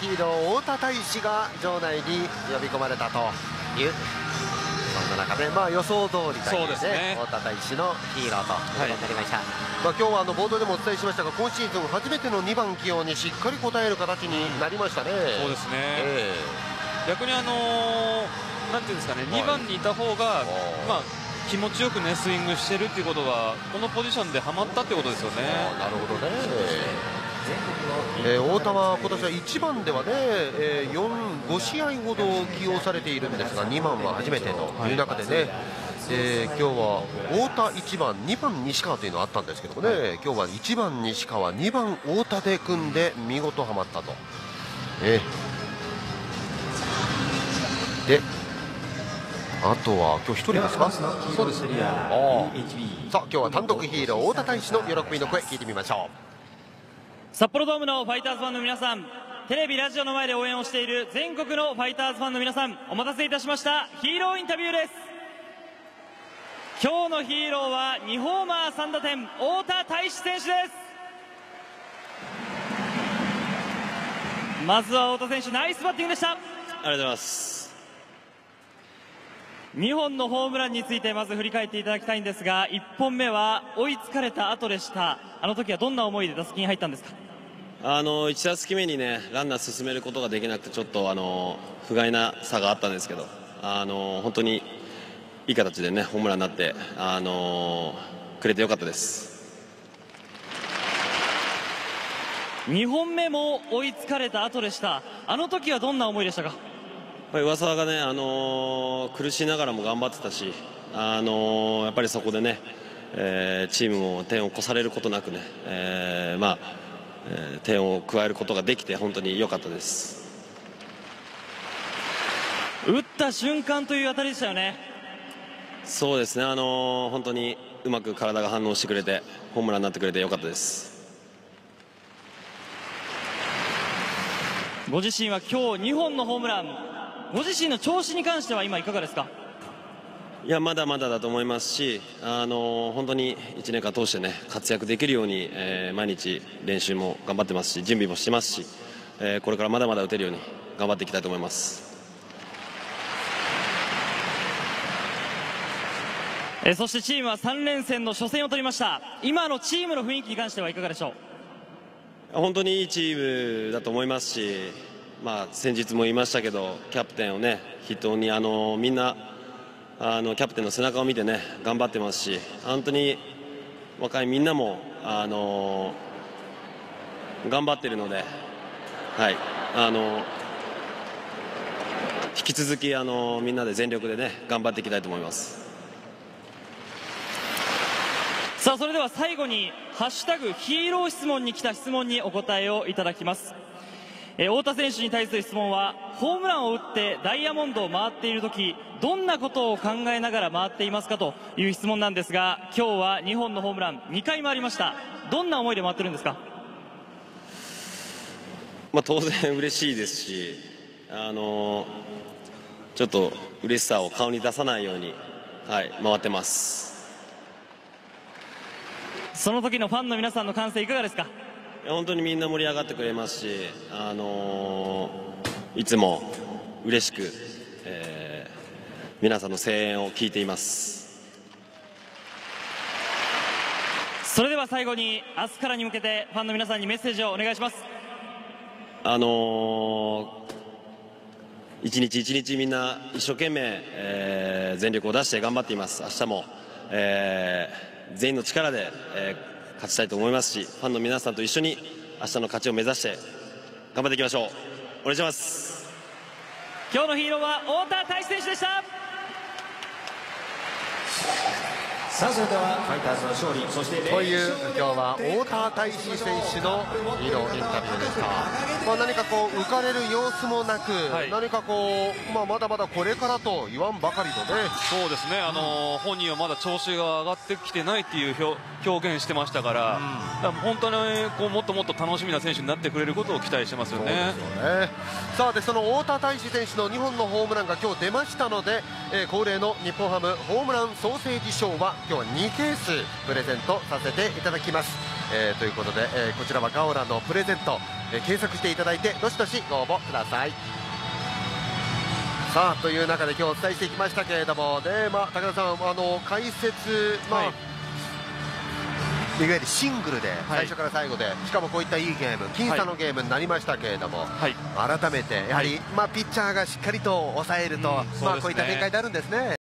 ヒーロー太田大使が場内に呼び込まれたというそんな中で、まあ、予想通りという、ね、ね。太田大使のヒーローということになりました、はい、まあ、今日はあの冒頭でもお伝えしましたが今シーズン初めての2番起用にしっかり応える形になりましたね。そうですね、えー、逆にあのー、なんていうんですかね、2番にいた方が、まあ気持ちよくねスイングしてるっていうことがこのポジションではまったってことですよね。なるほどね。えー、太田は今年は1番ではね、えー、4 5試合ほど起用されているんですが2番は初めてという中でね、えー、今日は太田1番、2番西川というのがあったんですけどもね、はい、今日は1番西川、2番太田で組んで見事はまったと。えー、であとは今日1人ですか？そうですね。あさあ今日は単独ヒーロー太田大使の喜びの声聞いてみましょう札幌ドームのファイターズファンの皆さんテレビラジオの前で応援をしている全国のファイターズファンの皆さんお待たせいたしました。ヒーローインタビューです。今日のヒーローは2ホーマー3打点太田大志選手です。まずは太田選手ナイスバッティングでした。ありがとうございます2本のホームランについてまず振り返っていただきたいんですが1本目は追いつかれた後でした。あの時はどんな思いで打席に入ったんですか？あの1打席目にねランナー進めることができなくてちょっとあの不甲斐なさがあったんですけどあの本当にいい形でねホームランになってあのくれてよかったです。2本目も追いつかれた後でした。あの時はどんな思いでしたか？上沢がね、あの苦しいながらも頑張ってたし、あのやっぱりそこでね、えー、チームも点を越されることなくね、えー、まあえー、点を加えることができて本当に良かったです。打った瞬間という当たりでしたよね。そうですね、あのー、本当にうまく体が反応してくれてホームランになってくれて良かったです。ご自身は今日2本のホームラン。ご自身の調子に関しては今いかがですか？いやまだまだだと思いますし、あの本当に1年間通してね活躍できるように、えー、毎日練習も頑張ってますし準備もしてますし、えー、これからまだまだ打てるように頑張っていきたいと思います。えそしてチームは3連戦の初戦を取りました今のチームの雰囲気に関してはいかがでしょう？本当にいいチームだと思いますし、まあ、先日も言いましたけどキャプテンをね筆頭にあのみんなあのキャプテンの背中を見てね頑張ってますし本当に若いみんなもあの頑張ってるので、はい。あの引き続きあのみんなで全力でね頑張っていきたいと思います。さあそれでは最後に「ハッシュタグヒーロー質問」に来た質問にお答えをいただきます。太田選手に対する質問はホームランを打ってダイヤモンドを回っている時どんなことを考えながら回っていますかという質問なんですが今日は2本のホームラン2回回りました。どんな思いで回ってるんですか、まあ、当然嬉しいですしあのちょっと嬉しさを顔に出さないように、はい、回ってます。その時のファンの皆さんの歓声いかがですか？本当にみんな盛り上がってくれますし、あのー、いつも嬉しく、えー、皆さんの声援を聞いています。それでは最後に明日からに向けてファンの皆さんにメッセージをお願いします。あのー、一日一日みんな一生懸命、えー、全力を出して頑張っています。明日も、えー、全員の力で、えー勝ちたいと思いますしファンの皆さんと一緒に明日の勝ちを目指して頑張っていきましょう。お願いします。今日のヒーローは太田大志選手でした。さあそれではファイターズの勝利そしてという今日は太田大志選手のヒーインタビューでした、まあ、何かこう浮かれる様子もなく、はい、何かこう、まあ、まだまだこれからと言わんばかりのね。そうですね、あの本人はまだ調子が上がってきてないっていう表現してましたから、うん、本当にこうもっともっと楽しみな選手になってくれることを期待してますよね。よね。さあでその太田大志選手の2本のホームランが今日出ましたので、えー、恒例の日本ハムホームランソーセージ賞は今日は2ケースプレゼントさせていただきます、えー、ということで、えー、こちらはガオラのプレゼント。えー検索していただいてどしどしご応募ください。さあという中で今日お伝えしてきましたけれどもね、まあ、高田さんあの解説、まあはい。いわゆるシングルで最初から最後で、しかもこういったいいゲーム僅差のゲームになりましたけれども、はい。改めてやはり、まあ、ピッチャーがしっかりと抑えると、うんまあ、こういった展開になるんですね。